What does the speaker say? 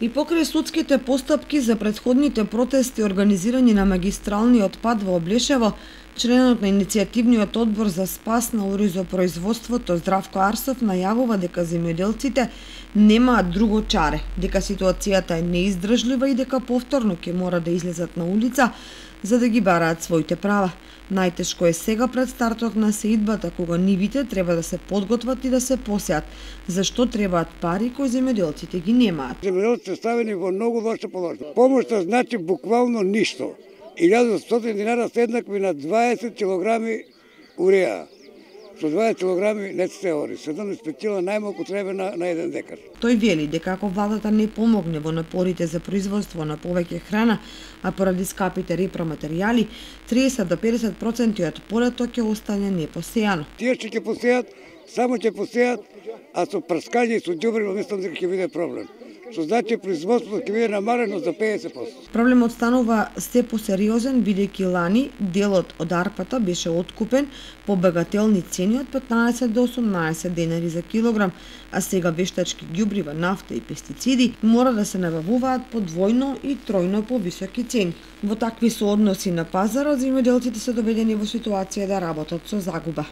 И покрај судските постапки за предходните протести организирани на магистралниот пат во Облешево, членот на иницијативниот одбор за спас на оризопроизводството Здравко Арсов најавува дека земјоделците немаат друго чаре, дека ситуацијата е неиздржлива и дека повторно ќе мора да излезат на улица за да ги бараат своите права. Најтешко е сега пред стартот на сеидбата кога нивите треба да се подготват и да се посеат, зашто требаат пари кои земјоделците ги немаат. Земјоделците ставени во многу лошо положение. Помошта значи буквално ништо. 1100 динара се еднакви на 20 килограми уреа со 20 килограми не се ори. 17 петила најмалку треба на, на еден декар. Тој вели дека ако владата не помогне во напорите за производство на повеќе храна, а поради скапите репроматеријали, 30 до 50% од полето ќе остане непосејано. Тие што ќе посејат, само ќе посејат, а со прскање и со ѓубриво мислам дека ќе биде проблем што значи производството ќе биде намалено за 50%. Проблемот станува се посериозен бидејќи лани делот од арпата беше откупен по багателни цени од 15 до 18 денари за килограм, а сега вештачки ѓубрива, нафта и пестициди мора да се набавуваат по двојно и тројно повисоки цени. Во такви соодноси на пазарот земјоделците се доведени во ситуација да работат со загуба.